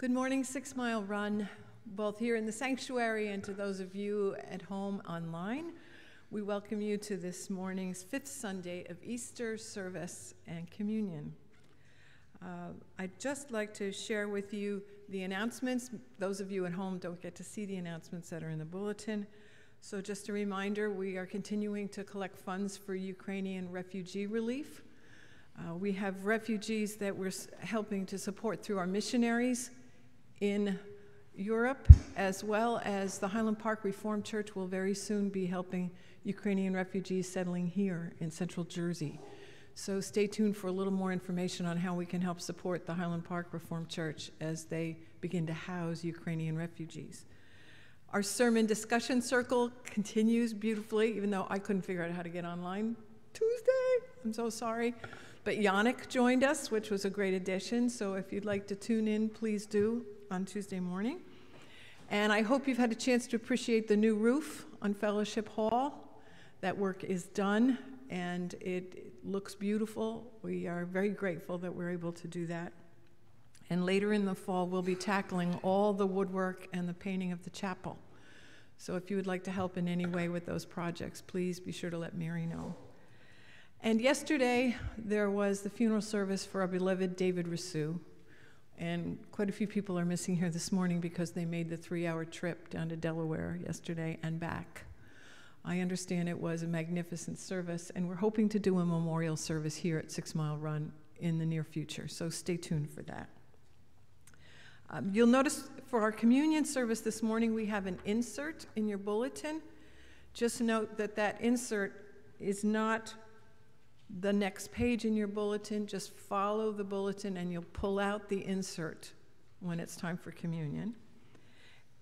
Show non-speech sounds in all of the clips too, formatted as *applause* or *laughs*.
Good morning, Six Mile Run, both here in the sanctuary and to those of you at home online. We welcome you to this morning's fifth Sunday of Easter service and communion. Uh, I'd just like to share with you the announcements. Those of you at home don't get to see the announcements that are in the bulletin. So, just a reminder we are continuing to collect funds for Ukrainian refugee relief. Uh, we have refugees that we're helping to support through our missionaries in Europe, as well as the Highland Park Reformed Church will very soon be helping Ukrainian refugees settling here in central Jersey. So stay tuned for a little more information on how we can help support the Highland Park Reformed Church as they begin to house Ukrainian refugees. Our sermon discussion circle continues beautifully, even though I couldn't figure out how to get online Tuesday. I'm so sorry. But Yannick joined us, which was a great addition. So if you'd like to tune in, please do on Tuesday morning. And I hope you've had a chance to appreciate the new roof on Fellowship Hall. That work is done and it looks beautiful. We are very grateful that we're able to do that. And later in the fall, we'll be tackling all the woodwork and the painting of the chapel. So if you would like to help in any way with those projects, please be sure to let Mary know. And yesterday, there was the funeral service for our beloved David Rasu. And quite a few people are missing here this morning because they made the three hour trip down to Delaware yesterday and back. I understand it was a magnificent service, and we're hoping to do a memorial service here at Six Mile Run in the near future, so stay tuned for that. Um, you'll notice for our communion service this morning, we have an insert in your bulletin. Just note that that insert is not the next page in your bulletin. Just follow the bulletin and you'll pull out the insert when it's time for communion.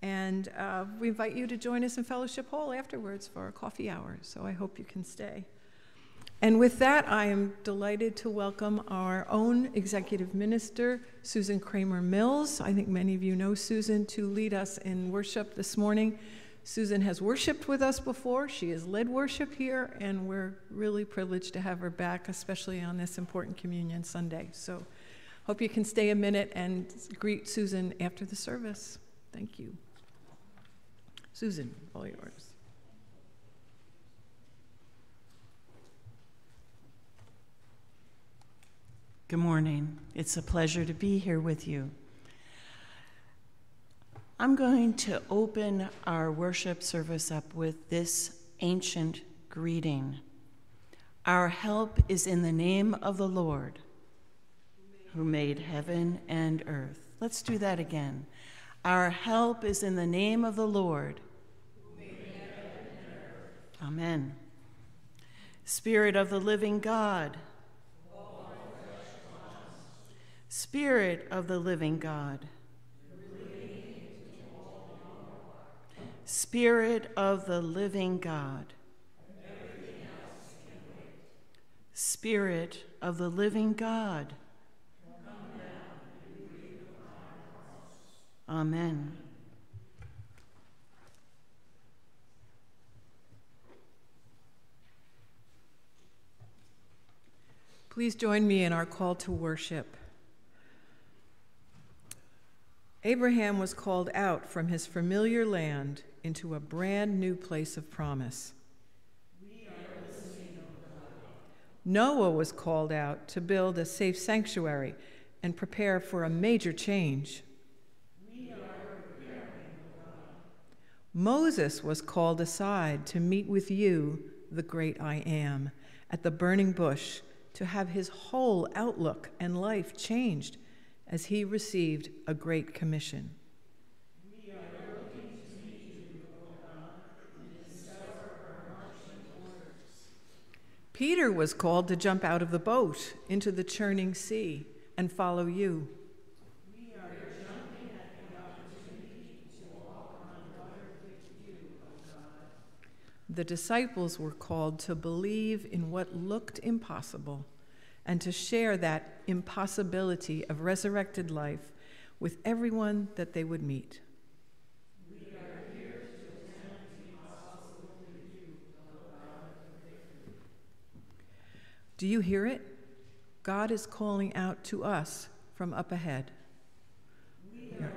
And uh, we invite you to join us in Fellowship Hall afterwards for a coffee hour, so I hope you can stay. And with that, I am delighted to welcome our own executive minister, Susan Kramer Mills. I think many of you know Susan to lead us in worship this morning. Susan has worshiped with us before. She has led worship here, and we're really privileged to have her back, especially on this important Communion Sunday. So, hope you can stay a minute and greet Susan after the service. Thank you. Susan, all yours. Good morning. It's a pleasure to be here with you. I'm going to open our worship service up with this ancient greeting Our help is in the name of the Lord, who made heaven and earth. Let's do that again. Our help is in the name of the Lord, Amen. Spirit of the living God. Spirit of the living God. Spirit of the living God. Spirit of the living God. Amen. Please join me in our call to worship. Abraham was called out from his familiar land into a brand new place of promise. Noah was called out to build a safe sanctuary and prepare for a major change. Moses was called aside to meet with you, the great I am, at the burning bush to have his whole outlook and life changed as he received a great commission. Peter was called to jump out of the boat into the churning sea and follow you. the disciples were called to believe in what looked impossible and to share that impossibility of resurrected life with everyone that they would meet. Do you hear it? God is calling out to us from up ahead. We are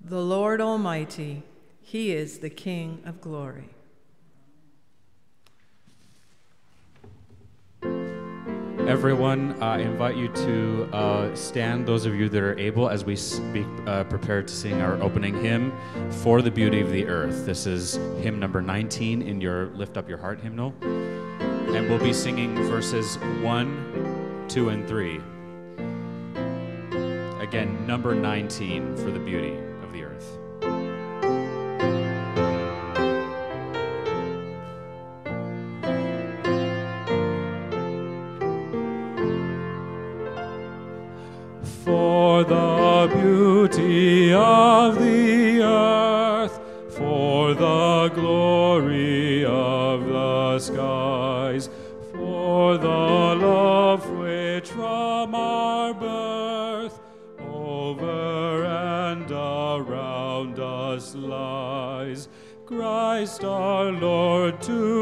The Lord Almighty, He is the King of glory. Everyone, I invite you to uh, stand, those of you that are able, as we speak, uh, prepare to sing our opening hymn, For the Beauty of the Earth. This is hymn number 19 in your Lift Up Your Heart hymnal. And we'll be singing verses 1, 2, and 3. Again, number 19 for the beauty For the beauty of the earth, for the glory of the skies, for the love which from our birth over and around us lies. Christ our Lord, to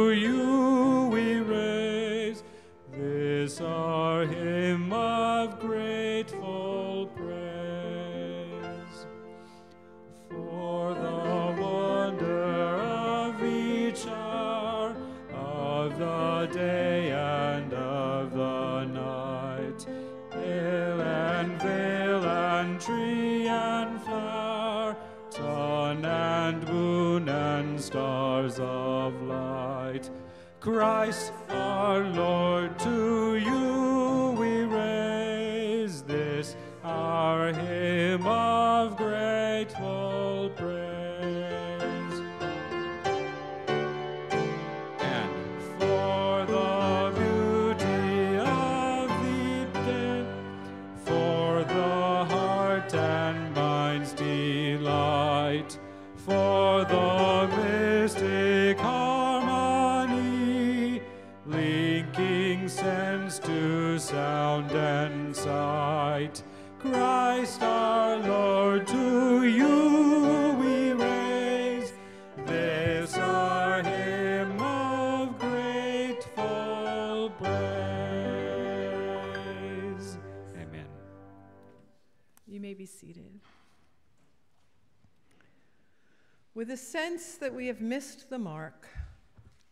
A sense that we have missed the mark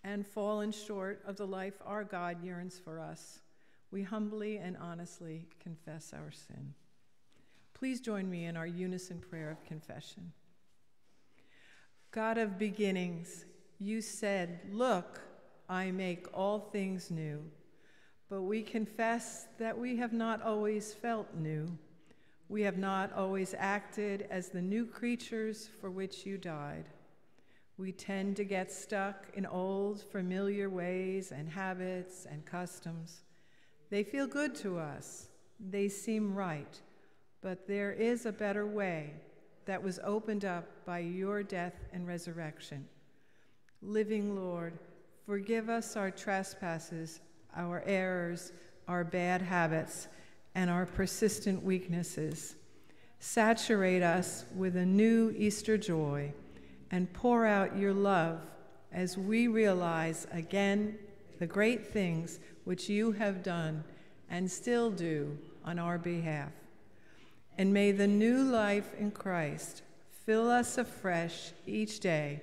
and fallen short of the life our God yearns for us, we humbly and honestly confess our sin. Please join me in our unison prayer of confession. God of beginnings, you said, Look, I make all things new. But we confess that we have not always felt new. We have not always acted as the new creatures for which you died. We tend to get stuck in old, familiar ways and habits and customs. They feel good to us, they seem right, but there is a better way that was opened up by your death and resurrection. Living Lord, forgive us our trespasses, our errors, our bad habits, and our persistent weaknesses. Saturate us with a new Easter joy and pour out your love as we realize again the great things which you have done and still do on our behalf. And may the new life in Christ fill us afresh each day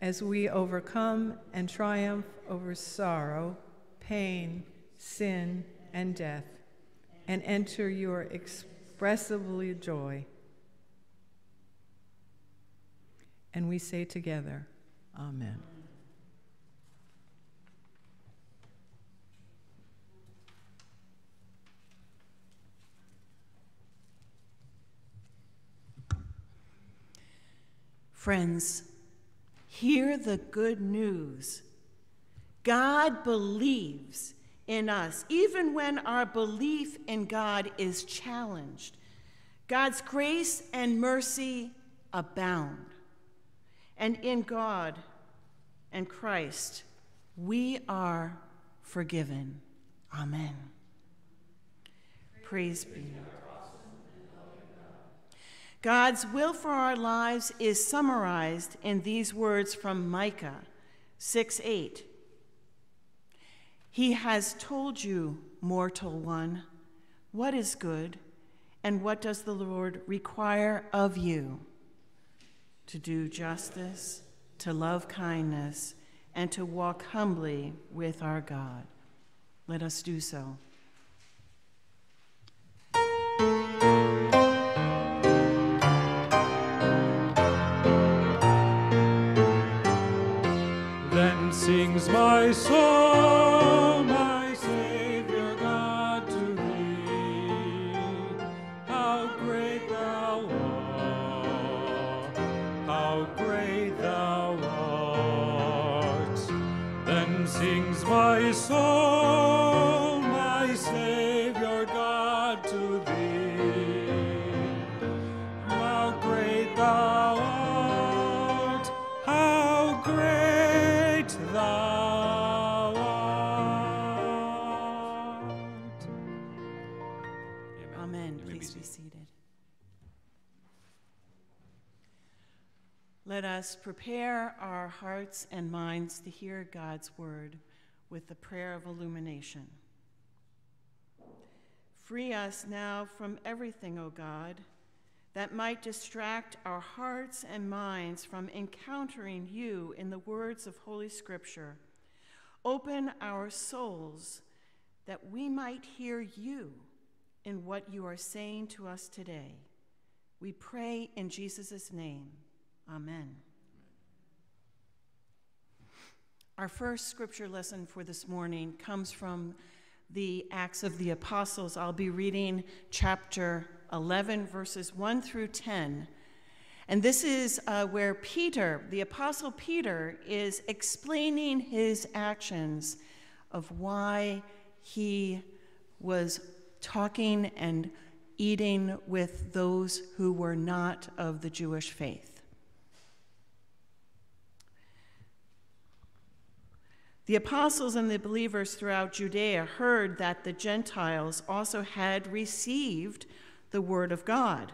as we overcome and triumph over sorrow, pain, sin, and death, and enter your expressively joy. And we say together, Amen. Friends, hear the good news. God believes in us, even when our belief in God is challenged. God's grace and mercy abound. And in God and Christ, we are forgiven. Amen. Praise be. God's will for our lives is summarized in these words from Micah 6 8. He has told you, mortal one, what is good and what does the Lord require of you? To do justice, to love kindness, and to walk humbly with our God. Let us do so. Then sings my soul, prepare our hearts and minds to hear God's word with the prayer of illumination. Free us now from everything, O God, that might distract our hearts and minds from encountering you in the words of Holy Scripture. Open our souls that we might hear you in what you are saying to us today. We pray in Jesus' name. Amen. Our first scripture lesson for this morning comes from the Acts of the Apostles. I'll be reading chapter 11, verses 1 through 10. And this is uh, where Peter, the Apostle Peter, is explaining his actions of why he was talking and eating with those who were not of the Jewish faith. The apostles and the believers throughout Judea heard that the Gentiles also had received the word of God.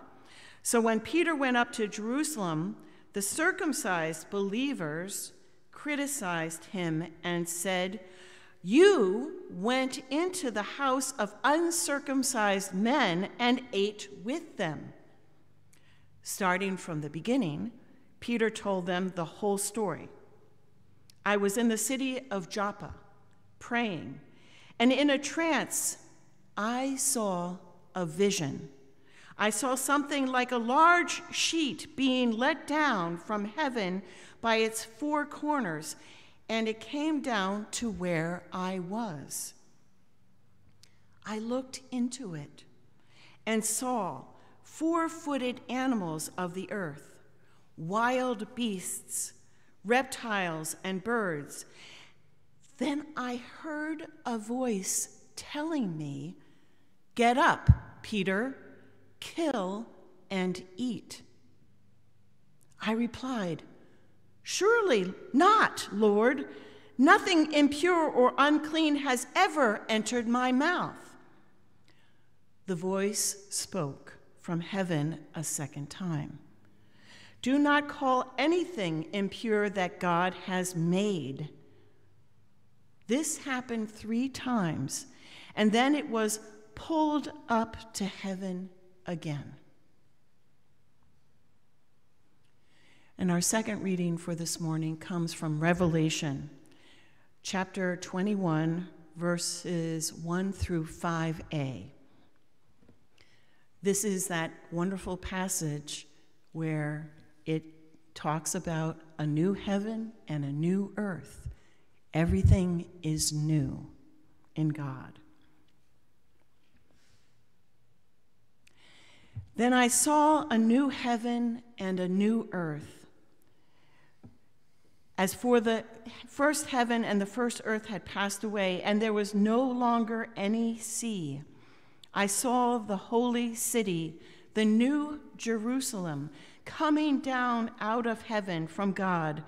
So when Peter went up to Jerusalem, the circumcised believers criticized him and said, You went into the house of uncircumcised men and ate with them. Starting from the beginning, Peter told them the whole story. I was in the city of Joppa praying, and in a trance, I saw a vision. I saw something like a large sheet being let down from heaven by its four corners, and it came down to where I was. I looked into it and saw four footed animals of the earth, wild beasts reptiles, and birds. Then I heard a voice telling me, Get up, Peter, kill and eat. I replied, Surely not, Lord. Nothing impure or unclean has ever entered my mouth. The voice spoke from heaven a second time. Do not call anything impure that God has made. This happened three times, and then it was pulled up to heaven again. And our second reading for this morning comes from Revelation, chapter 21, verses 1 through 5a. This is that wonderful passage where it talks about a new heaven and a new earth. Everything is new in God. Then I saw a new heaven and a new earth. As for the first heaven and the first earth had passed away, and there was no longer any sea, I saw the holy city, the new Jerusalem coming down out of heaven from God,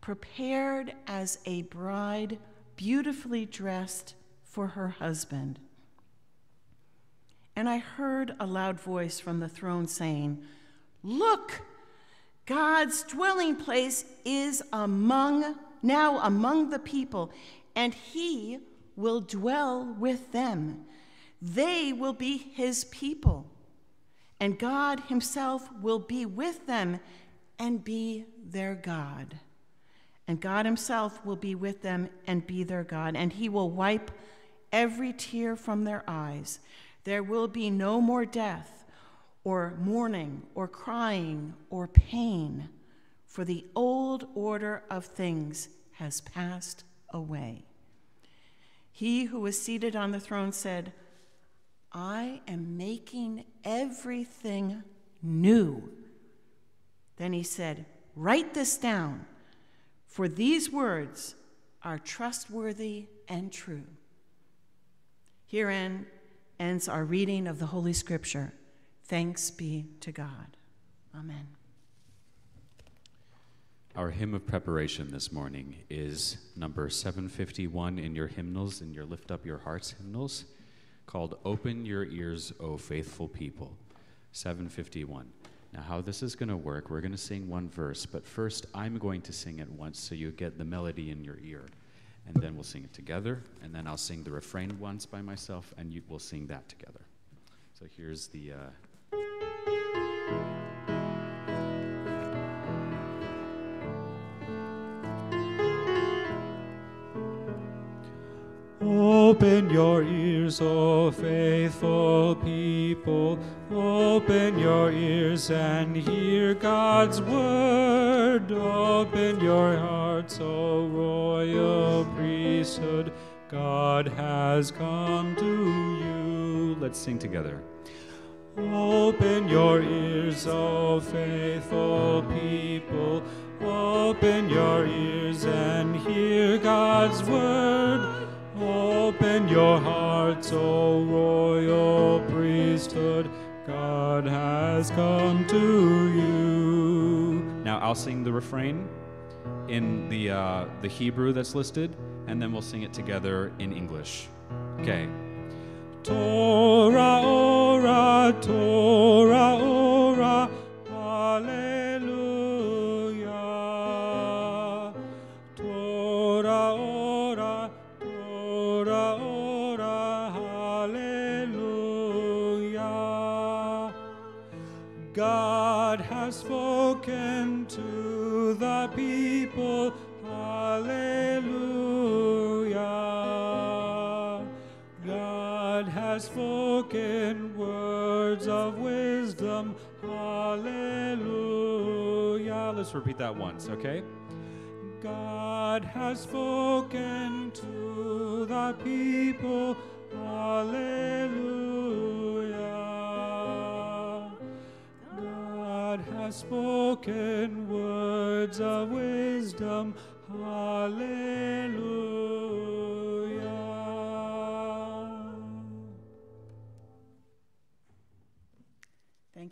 prepared as a bride beautifully dressed for her husband. And I heard a loud voice from the throne saying, Look, God's dwelling place is among now among the people, and he will dwell with them. They will be his people and God Himself will be with them and be their God. And God Himself will be with them and be their God, and He will wipe every tear from their eyes. There will be no more death, or mourning, or crying, or pain, for the old order of things has passed away. He who was seated on the throne said, I am making everything new. Then he said, Write this down, for these words are trustworthy and true. Herein ends our reading of the Holy Scripture. Thanks be to God. Amen. Our hymn of preparation this morning is number 751 in your hymnals, in your Lift Up Your Hearts hymnals, called Open Your Ears, O Faithful People. 751. Now, how this is going to work, we're going to sing one verse, but first I'm going to sing it once so you get the melody in your ear. And then we'll sing it together, and then I'll sing the refrain once by myself, and you, we'll sing that together. So here's the. Uh Open your ears, O faithful people. Open your ears and hear God's word. Open your hearts, O royal priesthood. God has come to you. Let's sing together. Open your ears, O faithful people. Open your ears and hear God's word. Your hearts, O royal priesthood. God has come to you. Now I'll sing the refrain in the uh, the Hebrew that's listed, and then we'll sing it together in English. Okay. Torah, ora, Torah, spoken words of wisdom. Hallelujah. Let's repeat that once, okay? God has spoken to the people. Hallelujah. God has spoken words of wisdom. Hallelujah.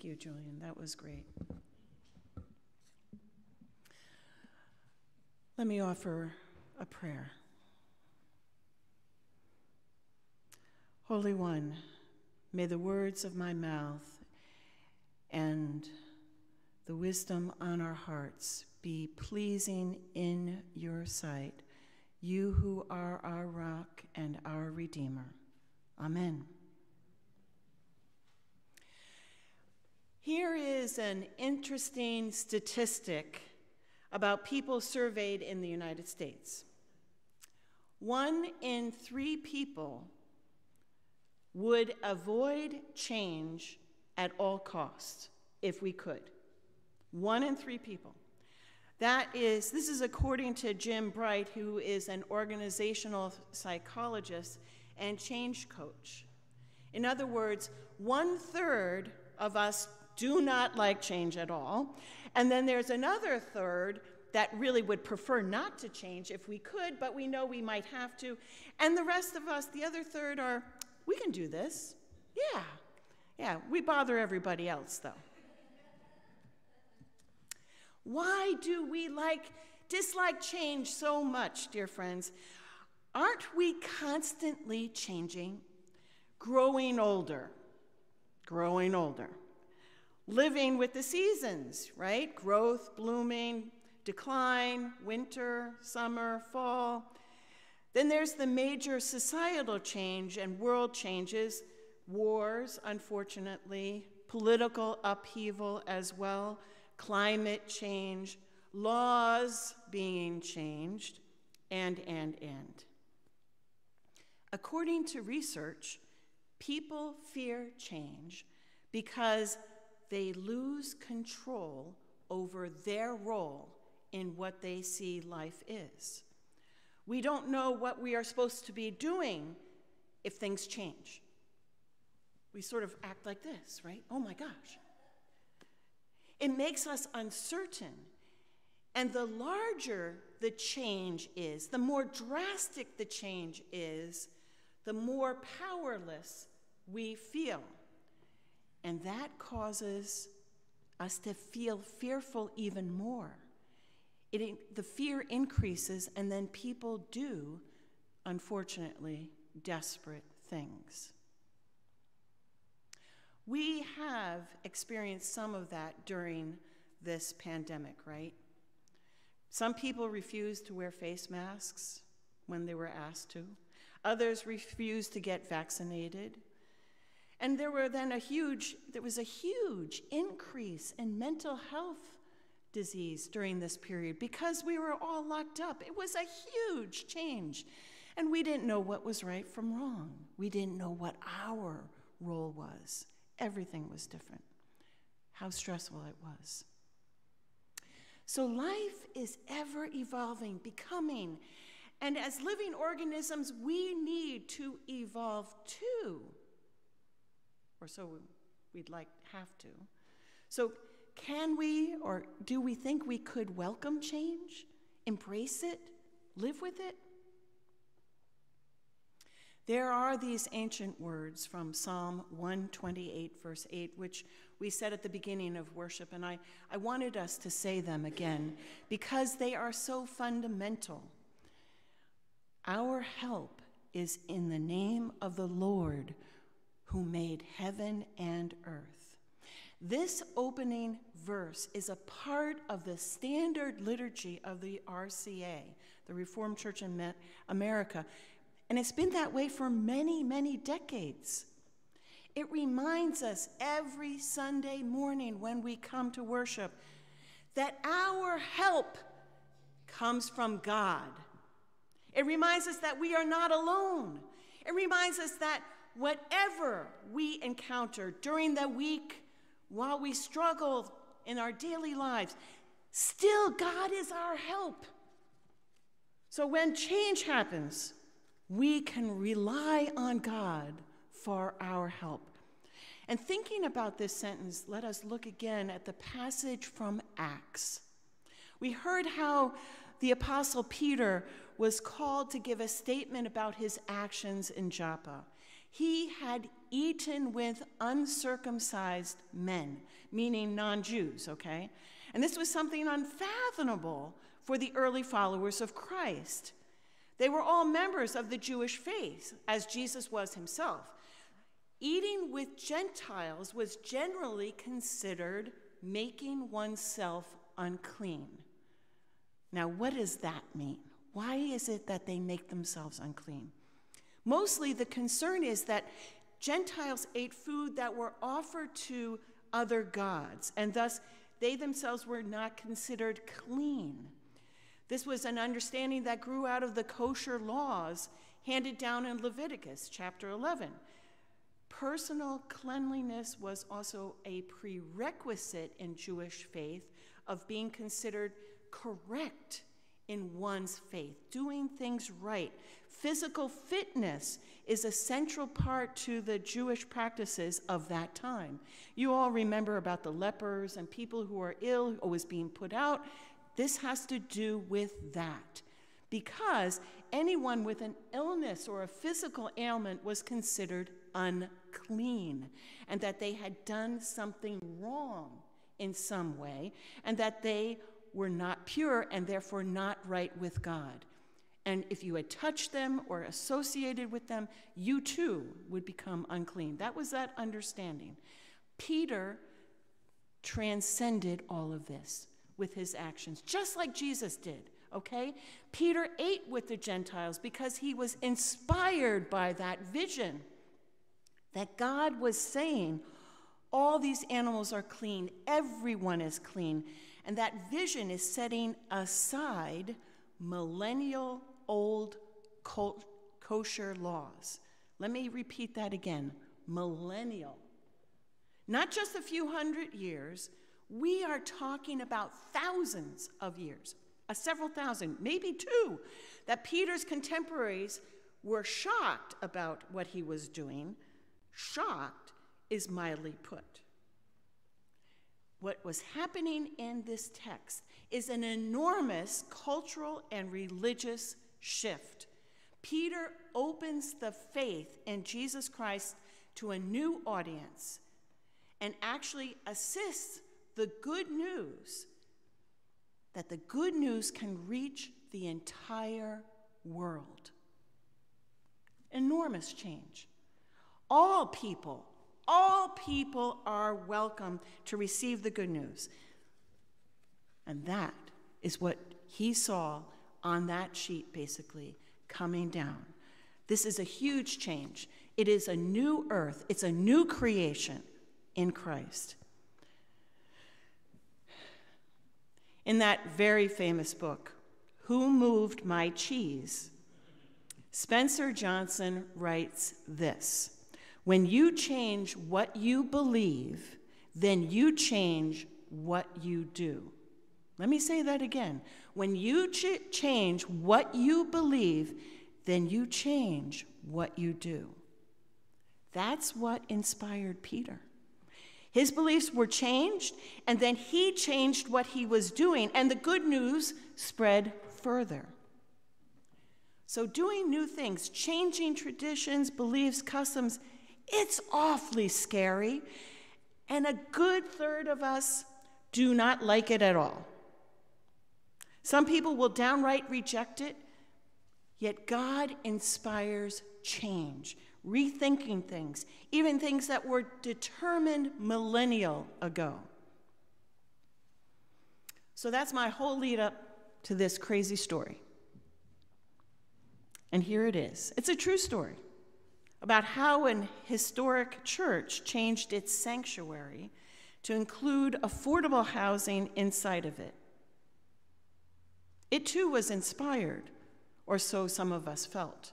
Thank you, Julian. That was great. Let me offer a prayer. Holy One, may the words of my mouth and the wisdom on our hearts be pleasing in your sight, you who are our rock and our Redeemer. Amen. Here is an interesting statistic about people surveyed in the United States. One in three people would avoid change at all costs if we could. One in three people. That is, this is according to Jim Bright, who is an organizational psychologist and change coach. In other words, one third of us do not like change at all. And then there's another third that really would prefer not to change if we could, but we know we might have to. And the rest of us, the other third, are we can do this. Yeah. Yeah, we bother everybody else though. Why do we like dislike change so much, dear friends? Aren't we constantly changing, growing older, growing older, living with the seasons, right? Growth, blooming, decline, winter, summer, fall. Then there's the major societal change and world changes, wars, unfortunately, political upheaval as well, climate change, laws being changed, and, and, and. According to research, people fear change because they lose control over their role in what they see life is. We don't know what we are supposed to be doing if things change. We sort of act like this, right? Oh my gosh. It makes us uncertain. And the larger the change is, the more drastic the change is, the more powerless we feel. And that causes us to feel fearful even more. It, the fear increases, and then people do, unfortunately, desperate things. We have experienced some of that during this pandemic, right? Some people refused to wear face masks when they were asked to. Others refused to get vaccinated. And there were then a huge, there was a huge increase in mental health disease during this period because we were all locked up. It was a huge change. And we didn't know what was right from wrong. We didn't know what our role was. Everything was different. How stressful it was. So life is ever evolving, becoming. And as living organisms, we need to evolve too or so we'd like have to. So, can we or do we think we could welcome change, embrace it, live with it? There are these ancient words from Psalm 128, verse 8, which we said at the beginning of worship, and I, I wanted us to say them again because they are so fundamental. Our help is in the name of the Lord who made heaven and earth. This opening verse is a part of the standard liturgy of the RCA, the Reformed Church in America, and it's been that way for many, many decades. It reminds us every Sunday morning when we come to worship that our help comes from God. It reminds us that we are not alone. It reminds us that whatever we encounter during the week while we struggle in our daily lives, still God is our help. So when change happens, we can rely on God for our help. And thinking about this sentence, let us look again at the passage from Acts. We heard how the Apostle Peter was called to give a statement about his actions in Joppa. He had eaten with uncircumcised men, meaning non Jews, okay? And this was something unfathomable for the early followers of Christ. They were all members of the Jewish faith, as Jesus was himself. Eating with Gentiles was generally considered making oneself unclean. Now, what does that mean? Why is it that they make themselves unclean? Mostly the concern is that Gentiles ate food that were offered to other gods, and thus they themselves were not considered clean. This was an understanding that grew out of the kosher laws handed down in Leviticus chapter 11. Personal cleanliness was also a prerequisite in Jewish faith of being considered correct in one's faith, doing things right. Physical fitness is a central part to the Jewish practices of that time. You all remember about the lepers and people who are ill, always being put out. This has to do with that. Because anyone with an illness or a physical ailment was considered unclean, and that they had done something wrong in some way, and that they were not pure and therefore not right with God. And if you had touched them or associated with them, you too would become unclean. That was that understanding. Peter transcended all of this with his actions, just like Jesus did, okay? Peter ate with the Gentiles because he was inspired by that vision that God was saying, All these animals are clean, everyone is clean. And that vision is setting aside millennial old kosher laws. Let me repeat that again millennial. Not just a few hundred years, we are talking about thousands of years, a several thousand, maybe two, that Peter's contemporaries were shocked about what he was doing. Shocked is mildly put. What was happening in this text is an enormous cultural and religious shift. Peter opens the faith in Jesus Christ to a new audience and actually assists the good news that the good news can reach the entire world. Enormous change. All people, all people are welcome to receive the good news. And that is what he saw on that sheet, basically, coming down. This is a huge change. It is a new earth, it's a new creation in Christ. In that very famous book, Who Moved My Cheese? Spencer Johnson writes this When you change what you believe, then you change what you do. Let me say that again. When you ch- change what you believe, then you change what you do. That's what inspired Peter. His beliefs were changed, and then he changed what he was doing, and the good news spread further. So, doing new things, changing traditions, beliefs, customs, it's awfully scary. And a good third of us do not like it at all. Some people will downright reject it, yet God inspires change, rethinking things, even things that were determined millennial ago. So that's my whole lead up to this crazy story. And here it is. It's a true story about how an historic church changed its sanctuary to include affordable housing inside of it. It too was inspired, or so some of us felt.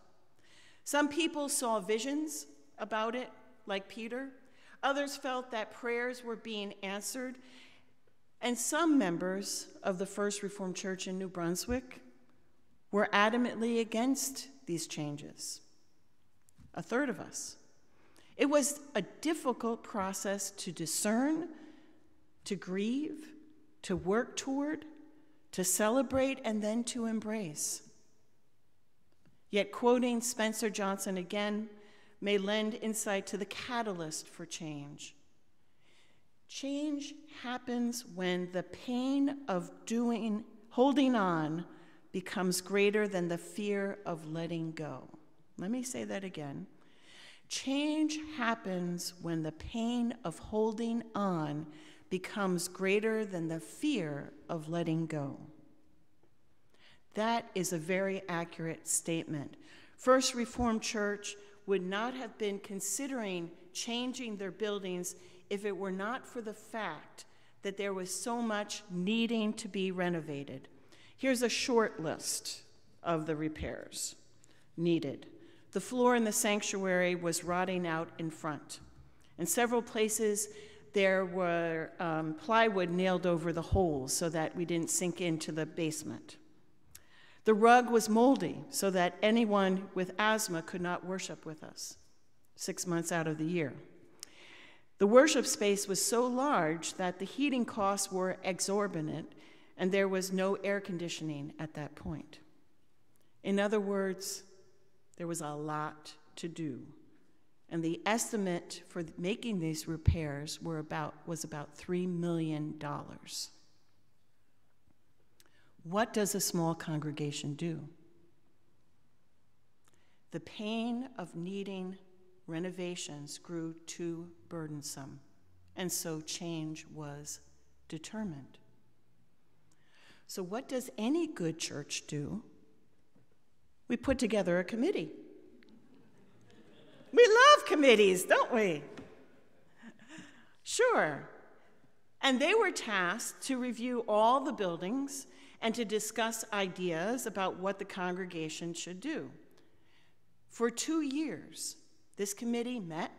Some people saw visions about it, like Peter. Others felt that prayers were being answered. And some members of the First Reformed Church in New Brunswick were adamantly against these changes. A third of us. It was a difficult process to discern, to grieve, to work toward, to celebrate, and then to embrace. Yet, quoting Spencer Johnson again may lend insight to the catalyst for change. Change happens when the pain of doing, holding on, becomes greater than the fear of letting go. Let me say that again. Change happens when the pain of holding on becomes greater than the fear of letting go. That is a very accurate statement. First Reformed Church would not have been considering changing their buildings if it were not for the fact that there was so much needing to be renovated. Here's a short list of the repairs needed. The floor in the sanctuary was rotting out in front. In several places, there were um, plywood nailed over the holes so that we didn't sink into the basement. The rug was moldy so that anyone with asthma could not worship with us six months out of the year. The worship space was so large that the heating costs were exorbitant and there was no air conditioning at that point. In other words, there was a lot to do. And the estimate for making these repairs were about, was about $3 million. What does a small congregation do? The pain of needing renovations grew too burdensome, and so change was determined. So, what does any good church do? We put together a committee. We love committees, don't we? Sure. And they were tasked to review all the buildings and to discuss ideas about what the congregation should do. For two years, this committee met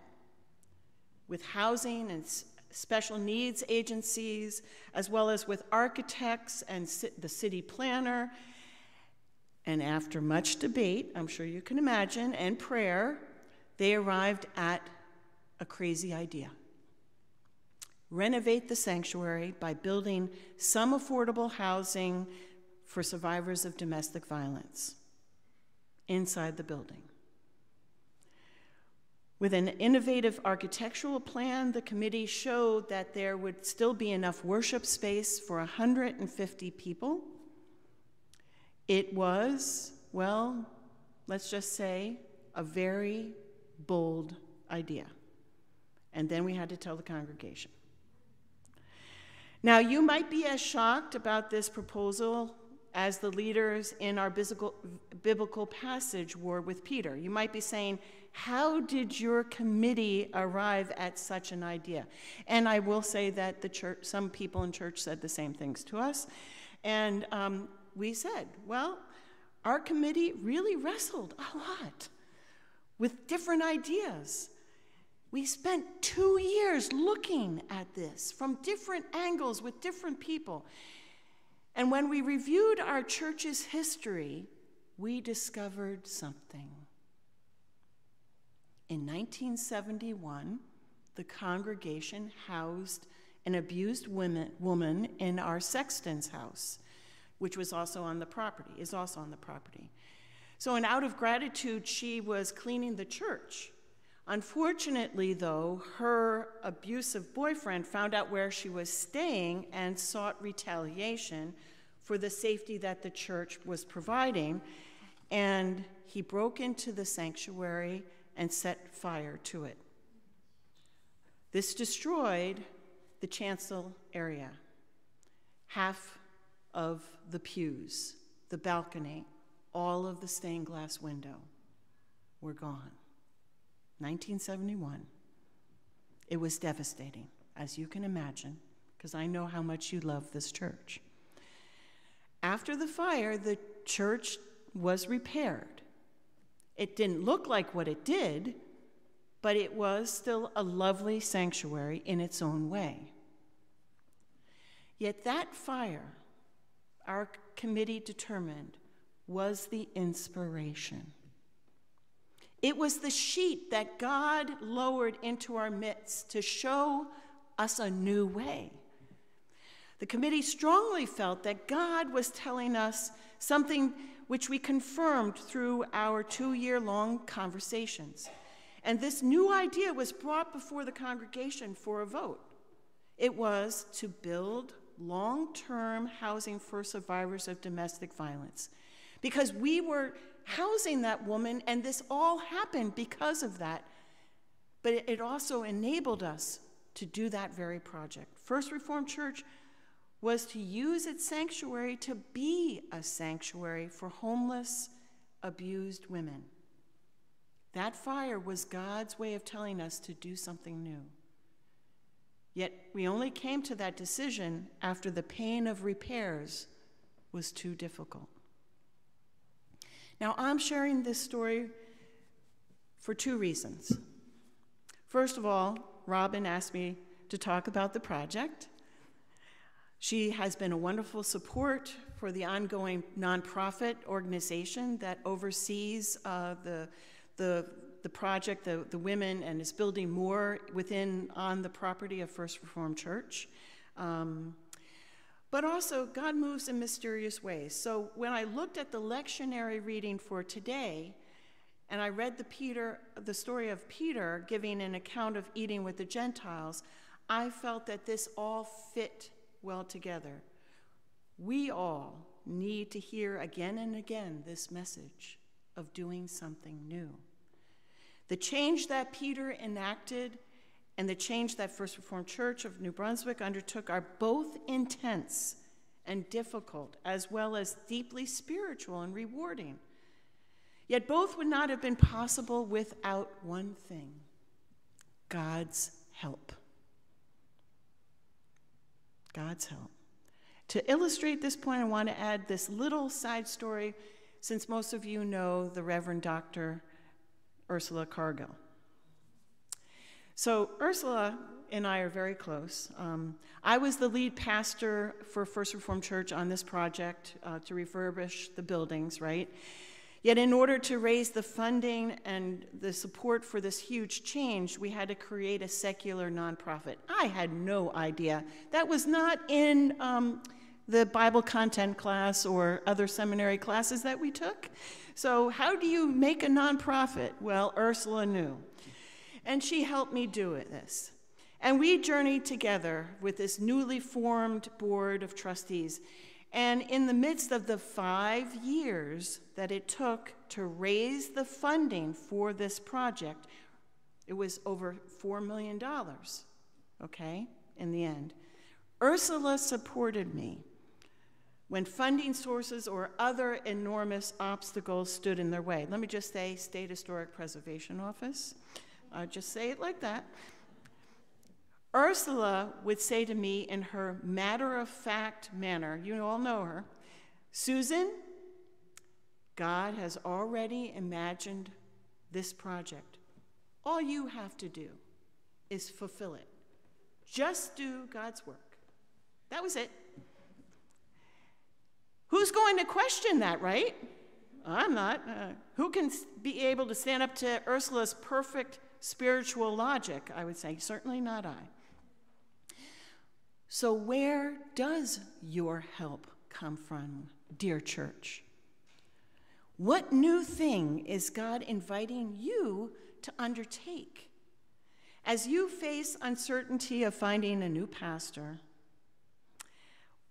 with housing and special needs agencies, as well as with architects and the city planner. And after much debate, I'm sure you can imagine, and prayer, they arrived at a crazy idea renovate the sanctuary by building some affordable housing for survivors of domestic violence inside the building. With an innovative architectural plan, the committee showed that there would still be enough worship space for 150 people. It was, well, let's just say, a very bold idea. And then we had to tell the congregation. Now, you might be as shocked about this proposal as the leaders in our biblical passage were with Peter. You might be saying, How did your committee arrive at such an idea? And I will say that the church, some people in church said the same things to us. And um, we said, Well, our committee really wrestled a lot with different ideas. We spent two years looking at this from different angles with different people. And when we reviewed our church's history, we discovered something. In 1971, the congregation housed an abused woman, woman in our sexton's house, which was also on the property, is also on the property. So, and out of gratitude, she was cleaning the church. Unfortunately, though, her abusive boyfriend found out where she was staying and sought retaliation for the safety that the church was providing, and he broke into the sanctuary and set fire to it. This destroyed the chancel area, half of the pews, the balcony, all of the stained glass window were gone. 1971. It was devastating, as you can imagine, because I know how much you love this church. After the fire, the church was repaired. It didn't look like what it did, but it was still a lovely sanctuary in its own way. Yet that fire, our committee determined, was the inspiration. It was the sheet that God lowered into our midst to show us a new way. The committee strongly felt that God was telling us something which we confirmed through our two year long conversations. And this new idea was brought before the congregation for a vote. It was to build long term housing for survivors of domestic violence. Because we were housing that woman, and this all happened because of that. But it also enabled us to do that very project. First Reformed Church was to use its sanctuary to be a sanctuary for homeless, abused women. That fire was God's way of telling us to do something new. Yet we only came to that decision after the pain of repairs was too difficult. Now, I'm sharing this story for two reasons. First of all, Robin asked me to talk about the project. She has been a wonderful support for the ongoing nonprofit organization that oversees uh, the, the, the project, the, the women, and is building more within on the property of First Reformed Church. Um, but also, God moves in mysterious ways. So when I looked at the lectionary reading for today, and I read the Peter, the story of Peter giving an account of eating with the Gentiles, I felt that this all fit well together. We all need to hear again and again this message of doing something new. The change that Peter enacted and the change that First Reformed Church of New Brunswick undertook are both intense and difficult, as well as deeply spiritual and rewarding. Yet both would not have been possible without one thing God's help. God's help. To illustrate this point, I want to add this little side story since most of you know the Reverend Dr. Ursula Cargill. So, Ursula and I are very close. Um, I was the lead pastor for First Reformed Church on this project uh, to refurbish the buildings, right? Yet, in order to raise the funding and the support for this huge change, we had to create a secular nonprofit. I had no idea. That was not in um, the Bible content class or other seminary classes that we took. So, how do you make a nonprofit? Well, Ursula knew. And she helped me do it, this. And we journeyed together with this newly formed board of trustees. And in the midst of the five years that it took to raise the funding for this project, it was over $4 million, okay, in the end. Ursula supported me when funding sources or other enormous obstacles stood in their way. Let me just say, State Historic Preservation Office. I'll just say it like that. Ursula would say to me in her matter of fact manner, you all know her, Susan, God has already imagined this project. All you have to do is fulfill it. Just do God's work. That was it. Who's going to question that, right? I'm not. Uh, who can be able to stand up to Ursula's perfect spiritual logic? I would say, certainly not I. So, where does your help come from, dear church? What new thing is God inviting you to undertake? As you face uncertainty of finding a new pastor,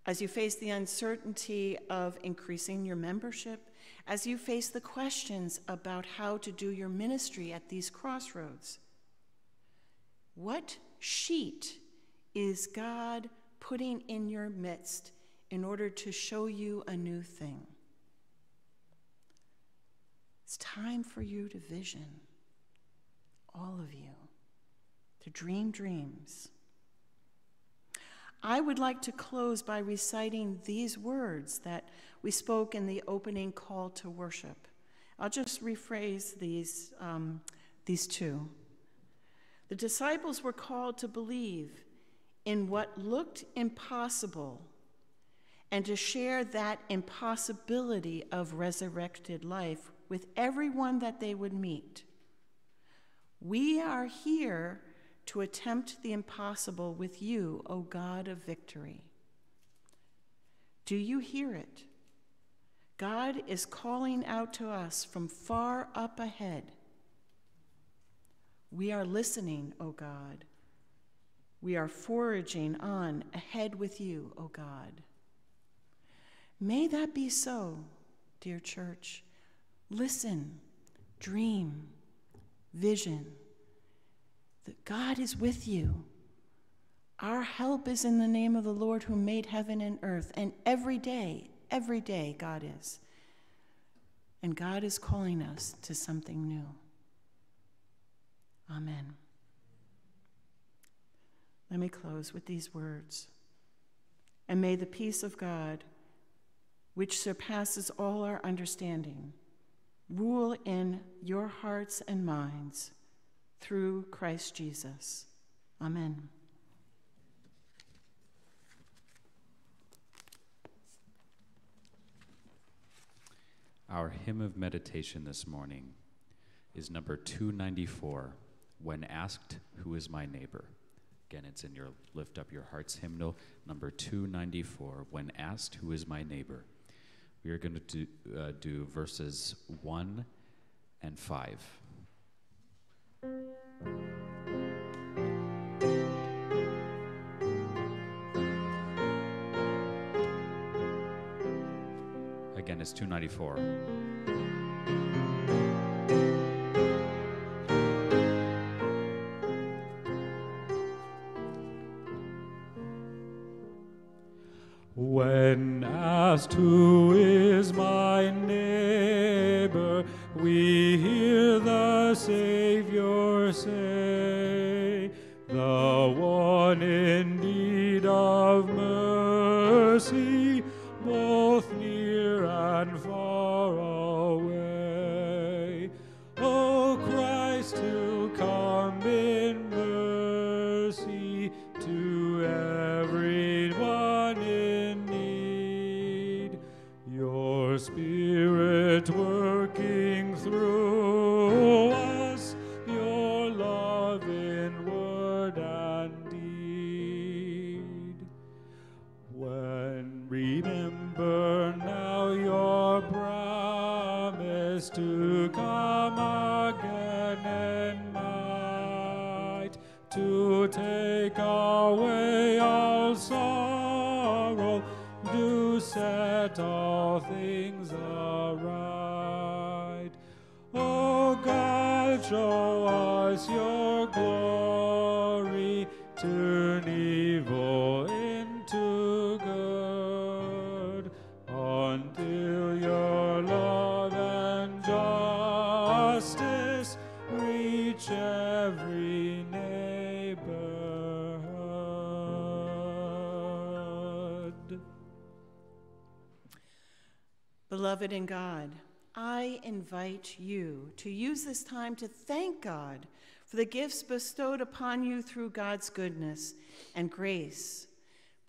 as you face the uncertainty of increasing your membership, as you face the questions about how to do your ministry at these crossroads, what sheet is God putting in your midst in order to show you a new thing? It's time for you to vision, all of you, to dream dreams. I would like to close by reciting these words that we spoke in the opening call to worship. I'll just rephrase these, um, these two. The disciples were called to believe in what looked impossible and to share that impossibility of resurrected life with everyone that they would meet. We are here to attempt the impossible with you, O God of victory. Do you hear it? God is calling out to us from far up ahead. We are listening, O God. We are foraging on ahead with you, O God. May that be so, dear church. Listen, dream, vision that God is with you. Our help is in the name of the Lord who made heaven and earth. And every day, every day, God is. And God is calling us to something new. Amen. Let me close with these words. And may the peace of God, which surpasses all our understanding, rule in your hearts and minds through Christ Jesus. Amen. Our hymn of meditation this morning is number 294 When Asked, Who is My Neighbor? Again, it's in your Lift Up Your Hearts hymnal, number 294 When Asked, Who is My Neighbor? We are going to do, uh, do verses 1 and 5. Again, it's 294. When set all things aright. O God, show us your glory, evil Beloved in God, I invite you to use this time to thank God for the gifts bestowed upon you through God's goodness and grace.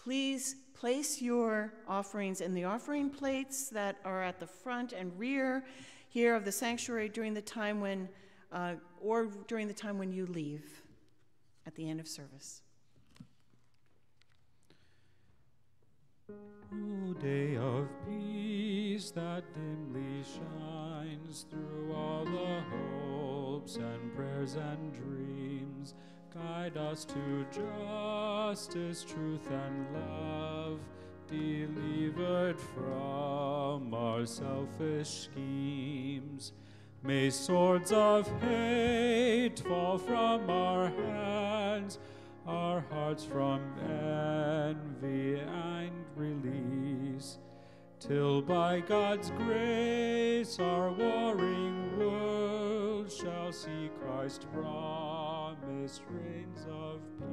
Please place your offerings in the offering plates that are at the front and rear here of the sanctuary during the time when, uh, or during the time when you leave at the end of service. O day of peace that dimly shines through all the hopes and prayers and dreams, guide us to justice, truth, and love, delivered from our selfish schemes. May swords of hate fall from our hands, our hearts from envy and release, till by God's grace our warring world shall see Christ promised reigns of peace.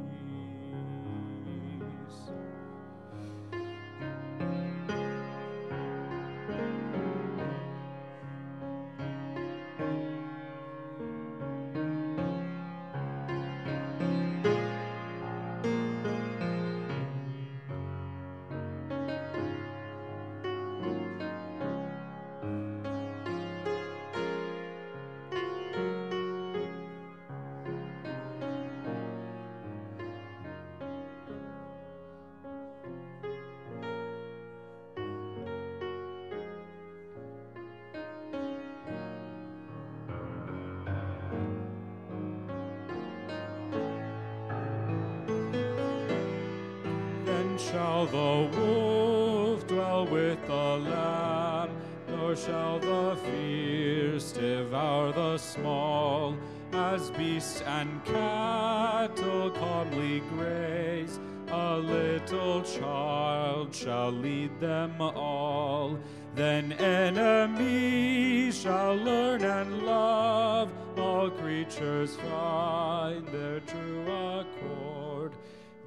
The wolf dwell with the lamb, nor shall the fierce devour the small, as beasts and cattle calmly graze. A little child shall lead them all. Then enemies shall learn and love. All creatures find their true accord.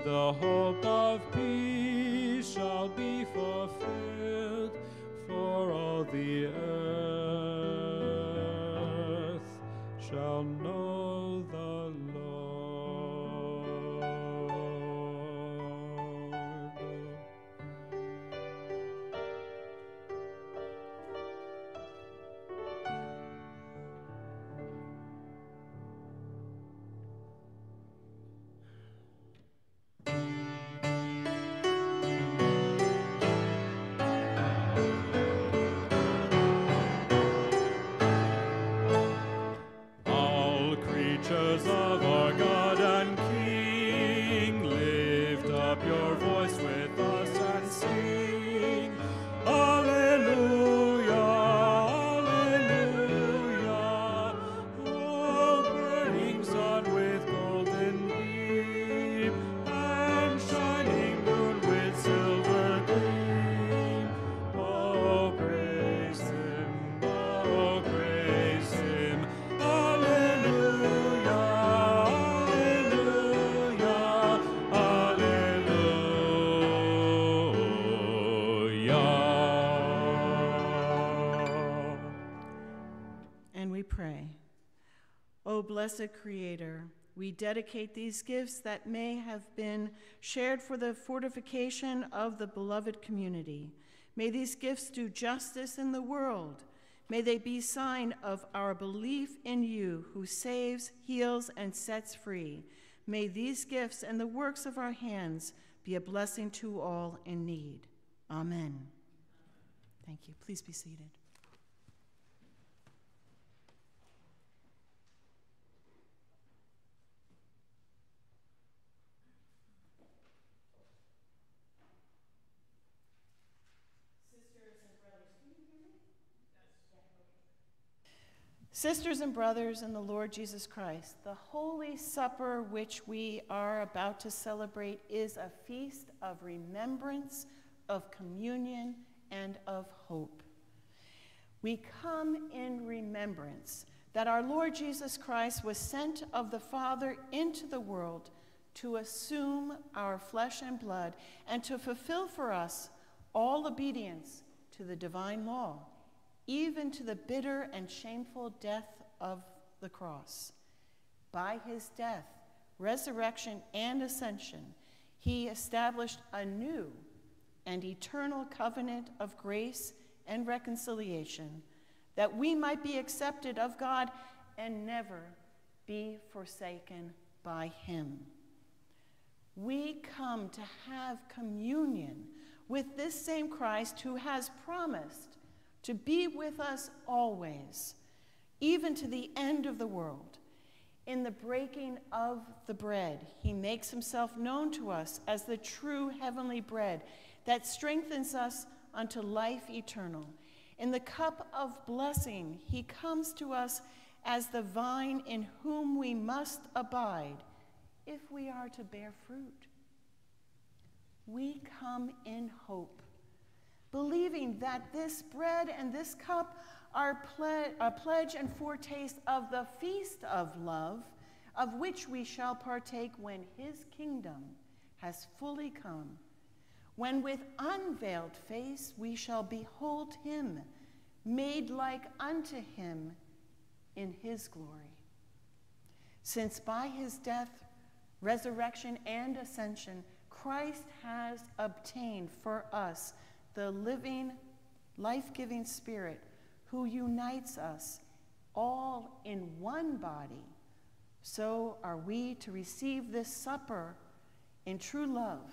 The hope of peace shall be fulfilled for all the earth shall know blessed Creator, we dedicate these gifts that may have been shared for the fortification of the beloved community. May these gifts do justice in the world. May they be sign of our belief in you who saves, heals, and sets free. May these gifts and the works of our hands be a blessing to all in need. Amen. Thank you. Please be seated. Sisters and brothers in the Lord Jesus Christ, the Holy Supper which we are about to celebrate is a feast of remembrance, of communion, and of hope. We come in remembrance that our Lord Jesus Christ was sent of the Father into the world to assume our flesh and blood and to fulfill for us all obedience to the divine law even to the bitter and shameful death of the cross. By his death, resurrection, and ascension, he established a new and eternal covenant of grace and reconciliation that we might be accepted of God and never be forsaken by him. We come to have communion with this same Christ who has promised to be with us always, even to the end of the world. In the breaking of the bread, he makes himself known to us as the true heavenly bread that strengthens us unto life eternal. In the cup of blessing, he comes to us as the vine in whom we must abide if we are to bear fruit. We come in hope believing that this bread and this cup are ple- a pledge and foretaste of the feast of love, of which we shall partake when his kingdom has fully come, when with unveiled face we shall behold him, made like unto him in his glory. Since by his death, resurrection, and ascension, Christ has obtained for us the living, life giving Spirit who unites us all in one body, so are we to receive this supper in true love,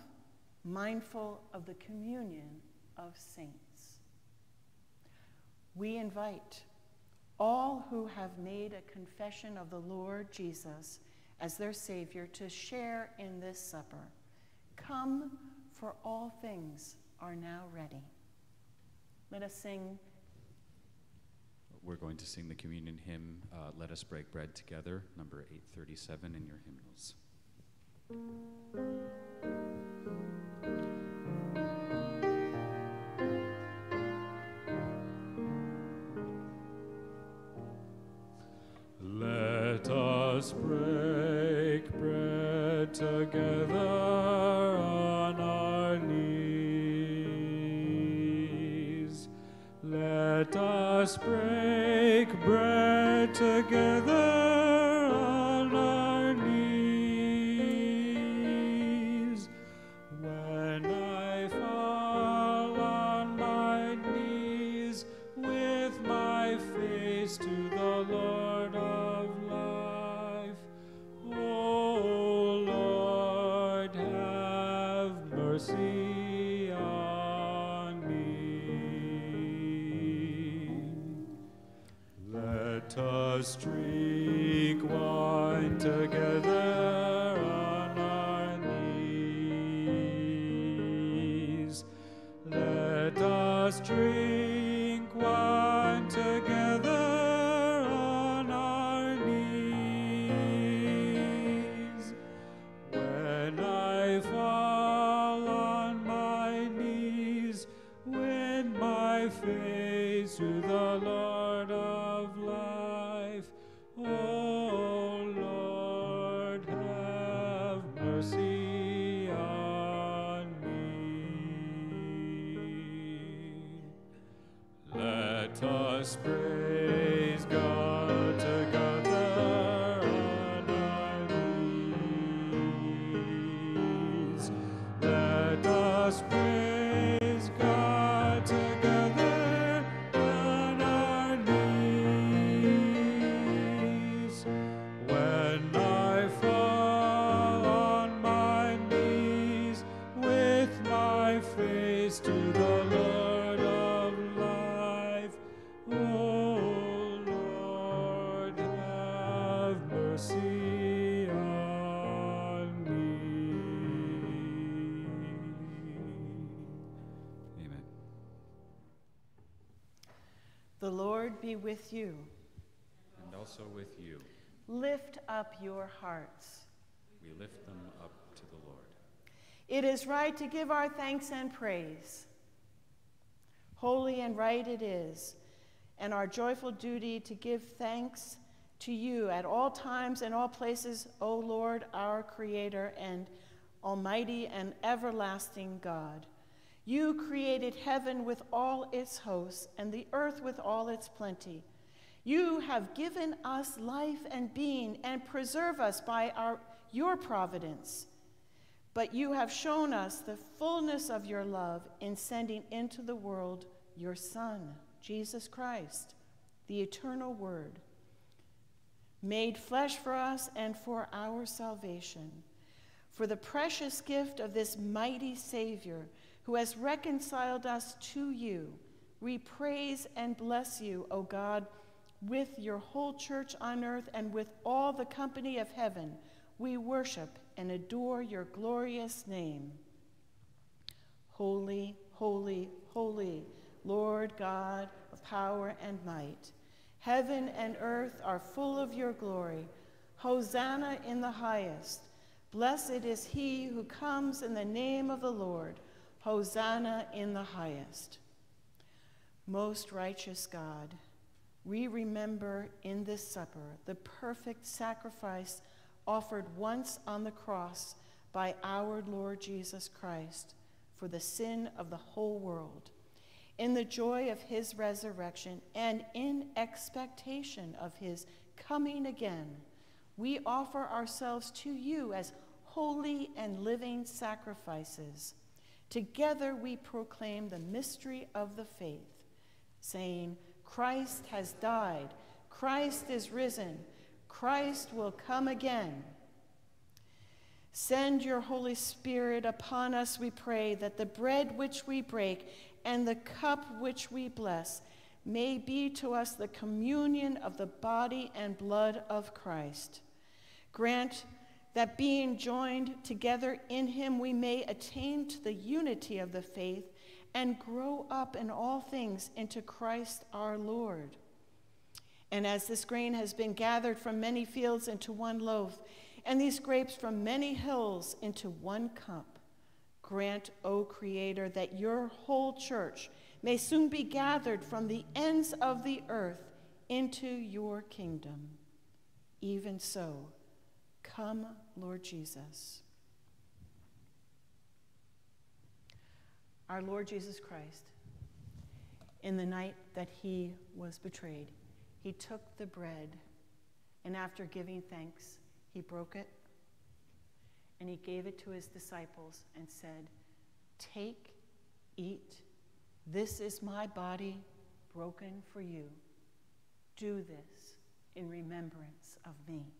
mindful of the communion of saints. We invite all who have made a confession of the Lord Jesus as their Savior to share in this supper. Come, for all things are now ready. Let us sing. We're going to sing the communion hymn, uh, Let Us Break Bread Together, number 837 in your hymnals. Let us break bread together. Us break bread together The Lord be with you. And also with you. Lift up your hearts. We lift them up to the Lord. It is right to give our thanks and praise. Holy and right it is, and our joyful duty to give thanks to you at all times and all places, O Lord, our Creator and Almighty and everlasting God. You created heaven with all its hosts and the earth with all its plenty. You have given us life and being and preserve us by our, your providence. But you have shown us the fullness of your love in sending into the world your Son, Jesus Christ, the eternal Word, made flesh for us and for our salvation. For the precious gift of this mighty Savior who has reconciled us to you, we praise and bless you, O God, with your whole church on earth and with all the company of heaven. We worship and adore your glorious name. Holy, holy, holy, Lord God of power and might. Heaven and earth are full of your glory. Hosanna in the highest. Blessed is he who comes in the name of the Lord. Hosanna in the highest. Most righteous God, we remember in this supper the perfect sacrifice offered once on the cross by our Lord Jesus Christ for the sin of the whole world. In the joy of his resurrection and in expectation of his coming again, we offer ourselves to you as holy and living sacrifices. Together we proclaim the mystery of the faith, saying, Christ has died, Christ is risen, Christ will come again. Send your Holy Spirit upon us, we pray, that the bread which we break and the cup which we bless may be to us the communion of the body and blood of Christ. Grant that being joined together in him, we may attain to the unity of the faith and grow up in all things into Christ our Lord. And as this grain has been gathered from many fields into one loaf, and these grapes from many hills into one cup, grant, O Creator, that your whole church may soon be gathered from the ends of the earth into your kingdom. Even so, come, Lord Jesus. Our Lord Jesus Christ, in the night that he was betrayed, he took the bread, and after giving thanks, he broke it and he gave it to his disciples and said, Take, eat. This is my body broken for you. Do this in remembrance of me.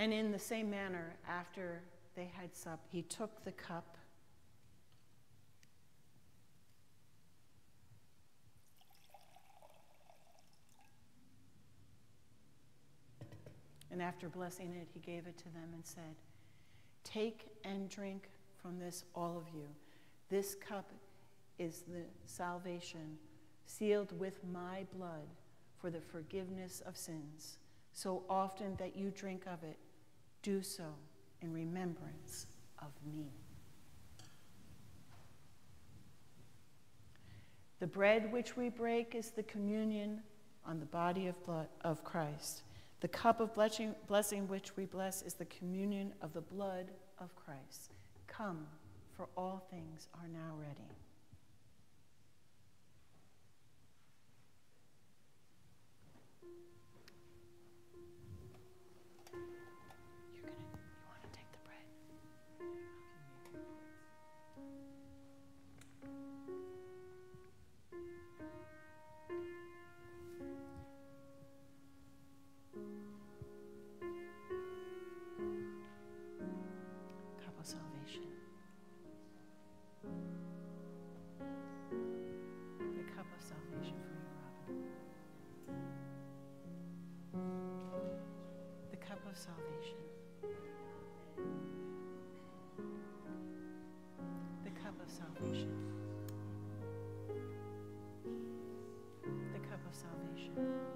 And in the same manner, after they had supped, he took the cup. And after blessing it, he gave it to them and said, Take and drink from this, all of you. This cup is the salvation sealed with my blood for the forgiveness of sins. So often that you drink of it, do so in remembrance of me. The bread which we break is the communion on the body of, blood, of Christ. The cup of blessing, blessing which we bless is the communion of the blood of Christ. Come, for all things are now ready. salvation.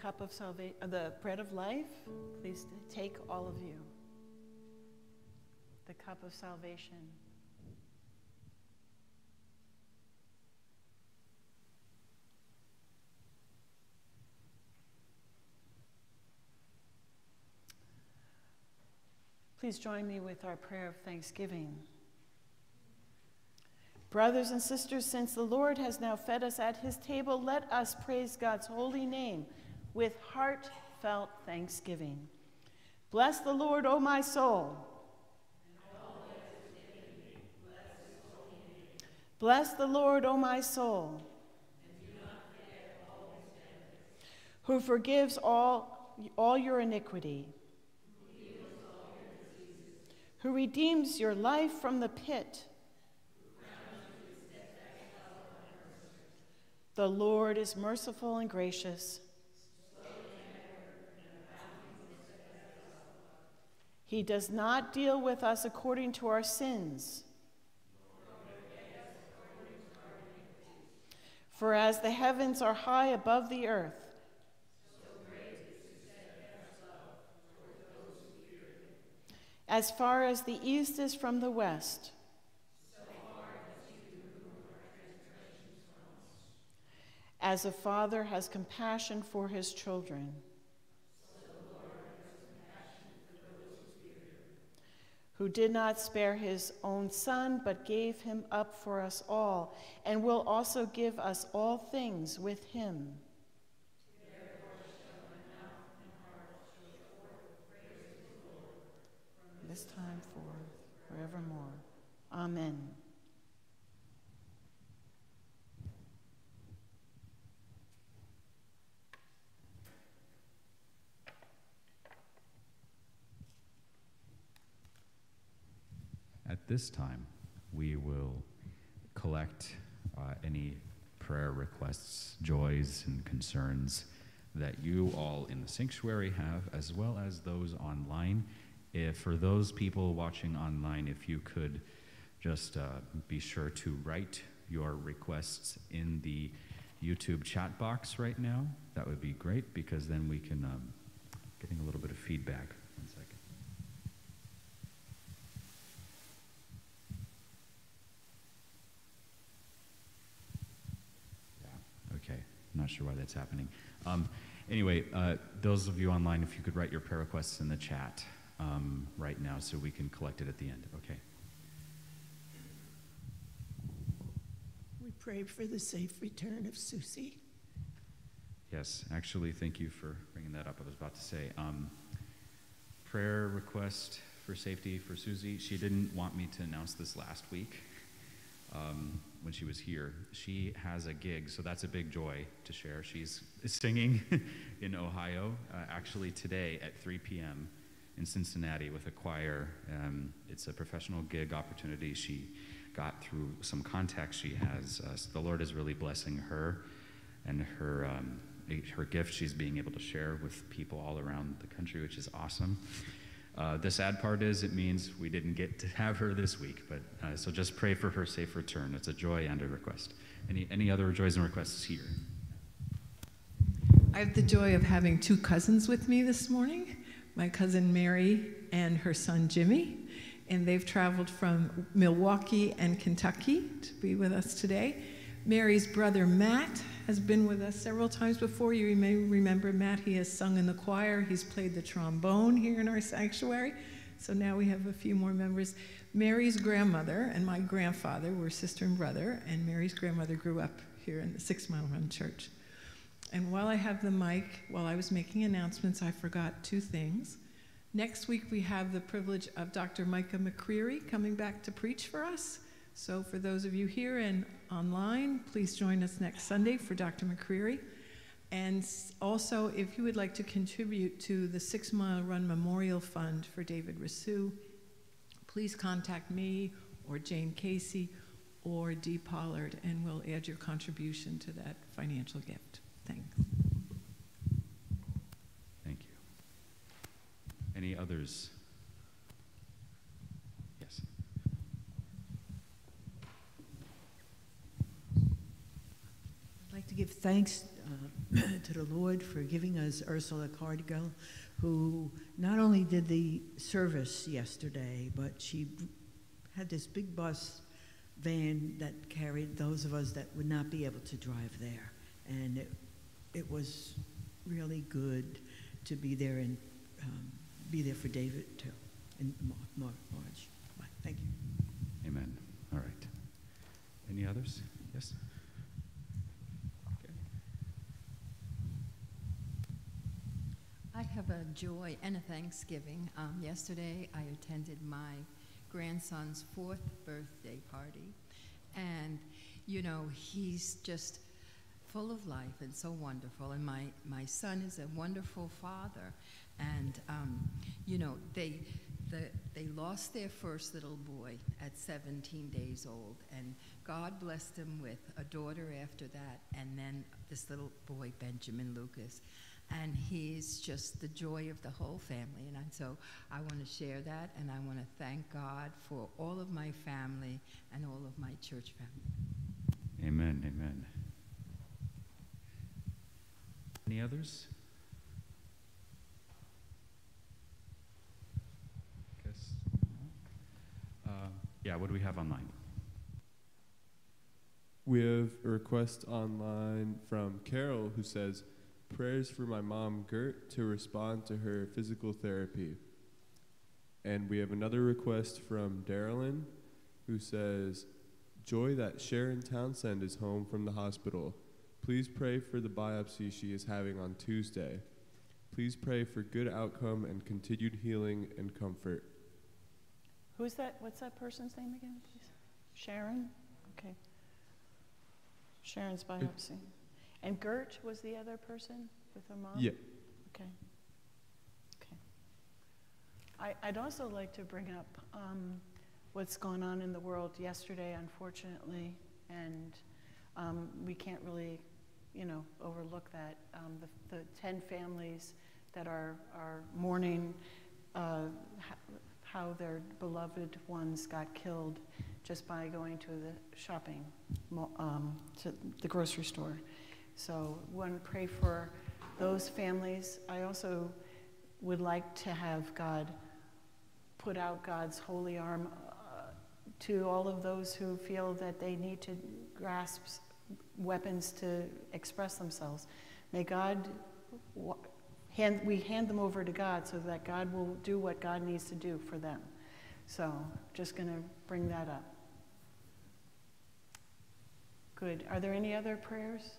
cup of salvation, uh, the bread of life, please take all of you. The cup of salvation. Please join me with our prayer of thanksgiving. Brothers and sisters, since the Lord has now fed us at his table, let us praise God's holy name with heartfelt thanksgiving. Bless the Lord, O my soul. Bless the Lord, O my soul, who forgives all, all your iniquity, who redeems your life from the pit. The Lord is merciful and gracious. He does not deal with us according to our sins. For as the heavens are high above the earth, as far as the east is from the west, as a father has compassion for his children. Who did not spare his own son, but gave him up for us all, and will also give us all things with him. This time for forevermore. Amen. This time, we will collect uh, any prayer requests, joys, and concerns that you all in the sanctuary have, as well as those online. If for those people watching online, if you could just uh, be sure to write your requests in the YouTube chat box right now, that would be great because then we can um, getting a little bit of feedback. One second. Yeah. Okay. I'm not sure why that's happening. Um, anyway, uh, those of you online, if you could write your prayer requests in the chat um, right now so we can collect it at the end. Okay. We pray for the safe return of Susie. Yes, actually, thank you for bringing that up. I was about to say, um, prayer request for safety for Susie. She didn't want me to announce this last week um, when she was here. She has a gig, so that's a big joy to share. She's singing *laughs* in Ohio, uh, actually today at 3 p.m. in Cincinnati with a choir. Um, it's a professional gig opportunity she got through some contacts she has. Uh, so the Lord is really blessing her and her um, her gift she's being able to share with people all around the country, which is awesome. Uh, the sad part is it means we didn't get to have her this week, but uh, so just pray for her safe return. It's a joy and a request. Any any other joys and requests here? I have the joy of having two cousins with me this morning my cousin Mary and her son Jimmy. And they've traveled from Milwaukee and Kentucky to be with us today. Mary's brother Matt has been with us several times before. You may remember Matt, he has sung in the choir, he's played the trombone here in our sanctuary. So now we have a few more members. Mary's grandmother and my grandfather were sister and brother, and Mary's grandmother grew up here in the Six Mile Run Church. And while I have the mic, while I was making announcements, I forgot two things. Next week, we have the privilege of Dr. Micah McCreary coming back to preach for us. So, for those of you here and online, please join us next Sunday for Dr. McCreary. And also, if you would like to contribute to the Six Mile Run Memorial Fund for David Rasu, please contact me or Jane Casey or Dee Pollard, and we'll add your contribution to that financial gift. Thanks. Thank you. Any others? Yes. I'd like to give thanks uh, *clears throat* to the Lord for giving us Ursula Cardigal, who not only did the service yesterday, but she had this big bus van that carried those of us that would not be able to drive there. And it, it was really good to be there and um, be there for David too, and Mar- Mar- Marge. Thank you. Amen. All right. Any others? Yes? I have a joy and a thanksgiving. Um, yesterday, I attended my grandson's fourth birthday party, and you know, he's just full of life and so wonderful. And my, my son is a wonderful father. And, um, you know, they, the, they lost their first little boy at 17 days old. And God blessed him with a daughter after that, and then this little boy, Benjamin Lucas. And he's just the joy of the whole family. And I- so I want to share that, and I want to thank God for all of my family and all of my church family. Amen. Amen. Any others? Guess. Uh, yeah. What do we have online? We have a request online from Carol who says, Prayers for my mom, Gert, to respond to her physical therapy. And we have another request from Darylyn who says, Joy that Sharon Townsend is home from the hospital. Please pray for the biopsy she is having on Tuesday. Please pray for good outcome and continued healing and comfort. Who's that? What's that person's name again, please? Sharon? Okay. Sharon's biopsy. And Gert was the other person with her mom? Yeah. Okay. Okay. I, I'd also like to bring up um, what's going on in the world yesterday, unfortunately, and um, we can't really, you know, overlook that. Um, the, the 10 families that are, are mourning uh, how their beloved ones got killed just by going to the shopping, um, to the grocery store. So, to pray for those families. I also would like to have God put out God's holy arm uh, to all of those who feel that they need to grasp weapons to express themselves. May God, hand, we hand them over to God so that God will do what God needs to do for them. So, just going to bring that up. Good. Are there any other prayers?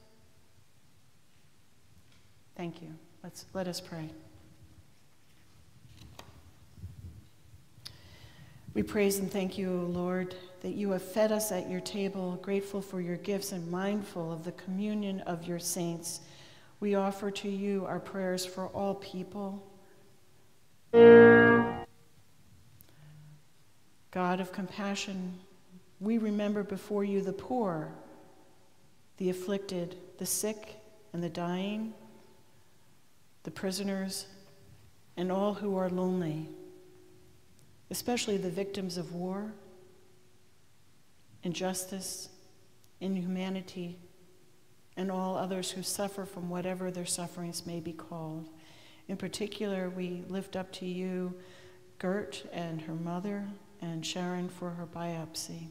Thank you. Let's let us pray. We praise and thank you, O Lord, that you have fed us at your table, grateful for your gifts and mindful of the communion of your saints. We offer to you our prayers for all people. God of compassion, we remember before you the poor, the afflicted, the sick, and the dying, the prisoners, and all who are lonely, especially the victims of war, injustice, inhumanity, and all others who suffer from whatever their sufferings may be called. In particular, we lift up to you Gert and her mother, and Sharon for her biopsy.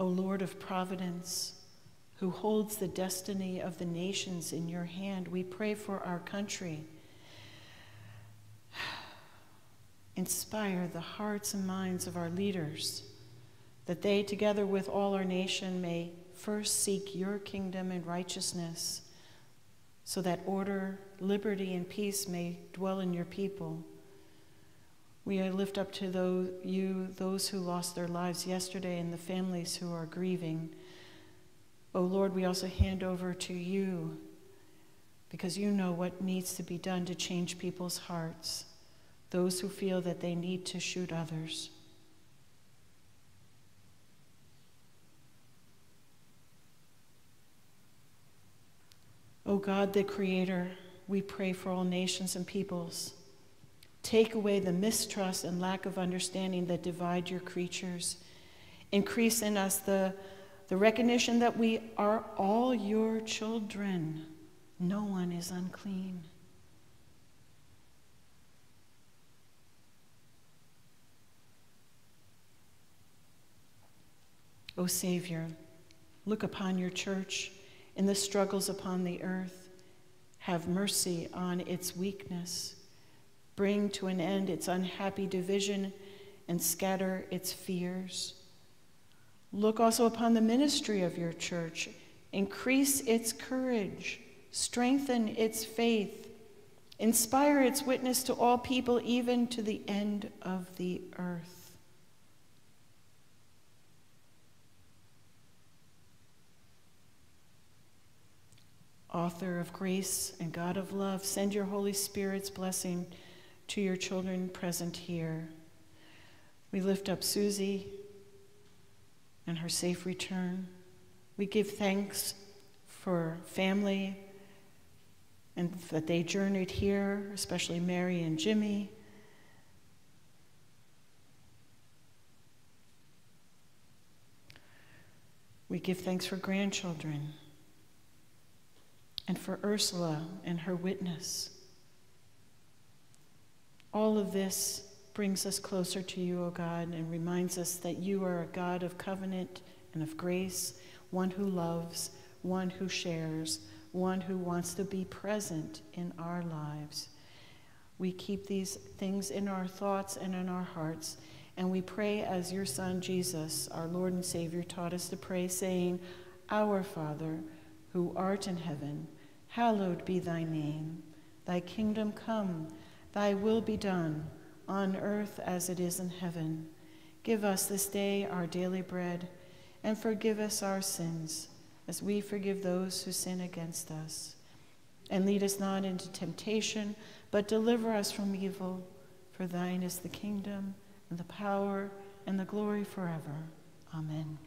O Lord of providence, who holds the destiny of the nations in your hand, we pray for our country. *sighs* Inspire the hearts and minds of our leaders, that they, together with all our nation, may first seek your kingdom and righteousness, so that order, liberty, and peace may dwell in your people. We lift up to those, you those who lost their lives yesterday and the families who are grieving. Oh Lord, we also hand over to you because you know what needs to be done to change people's hearts, those who feel that they need to shoot others. O God, the Creator, we pray for all nations and peoples. Take away the mistrust and lack of understanding that divide your creatures. Increase in us the, the recognition that we are all your children. No one is unclean. O Savior, look upon your church in the struggles upon the earth. Have mercy on its weakness bring to an end its unhappy division, and scatter its fears. Look also upon the ministry of your church, increase its courage, strengthen its faith, inspire its witness to all people, even to the end of the earth. author of grace and God of love, send your Holy Spirit's blessing to your children present here. We lift up Susie and her safe return. We give thanks for family and that they journeyed here, especially Mary and Jimmy. We give thanks for grandchildren and for Ursula and her witness. All of this brings us closer to you, O God, and reminds us that you are a God of covenant and of grace, one who loves, one who shares, one who wants to be present in our lives. We keep these things in our thoughts and in our hearts, and we pray as your Son Jesus, our Lord and Savior, taught us to pray, saying, Our Father, who art in heaven, hallowed be thy name. Thy kingdom come, thy will be done, on earth as it is in heaven. Give us this day our daily bread, and forgive us our sins, as we forgive those who sin against us. And lead us not into temptation, but deliver us from evil. For thine is the kingdom, and the power, and the glory forever. Amen.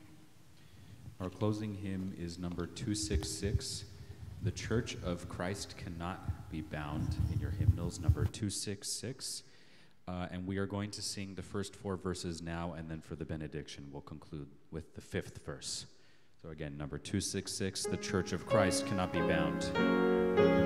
Our closing hymn is number 266. The Church of Christ Cannot Be Bound in your hymnals, number 266. Uh, and we are going to sing the first four verses now, and then for the benediction, we'll conclude with the fifth verse. So, again, number 266 The Church of Christ Cannot Be Bound.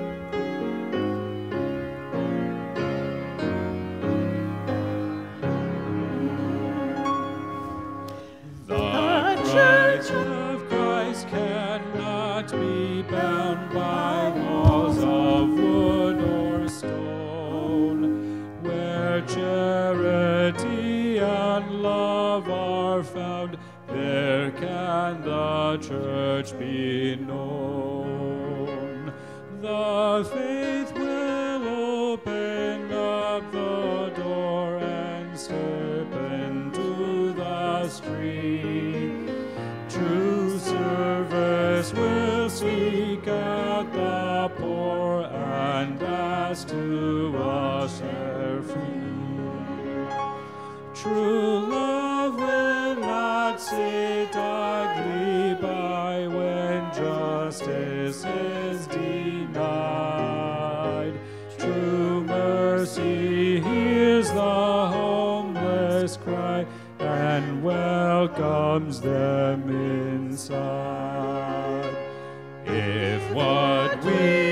The church be known. The faith will open up the door and step into the street. True service will seek out the poor and ask to wash their feet. True love will not sit justice is denied. True mercy hears the homeless cry and welcomes them inside. If what we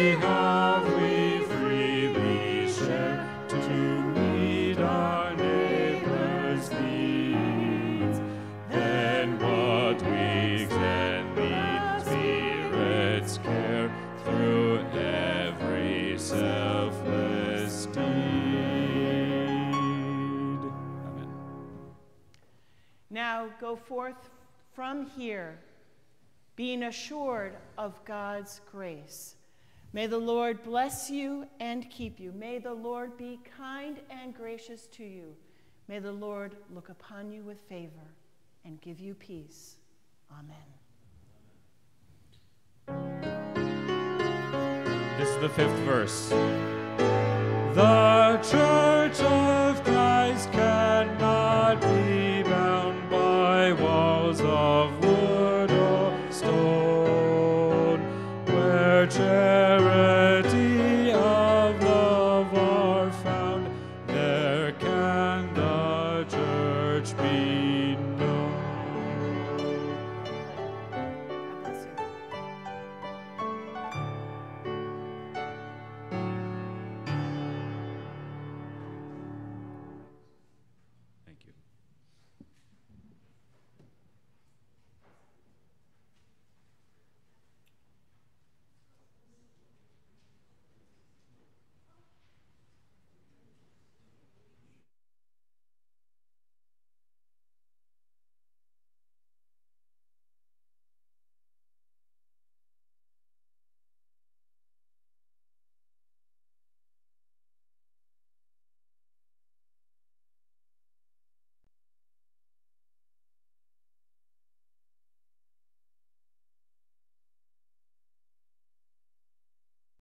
go forth from here, being assured of God's grace. May the Lord bless you and keep you. May the Lord be kind and gracious to you. May the Lord look upon you with favor and give you peace. Amen. This is the fifth verse. The church of Christ cannot be of wood or stone,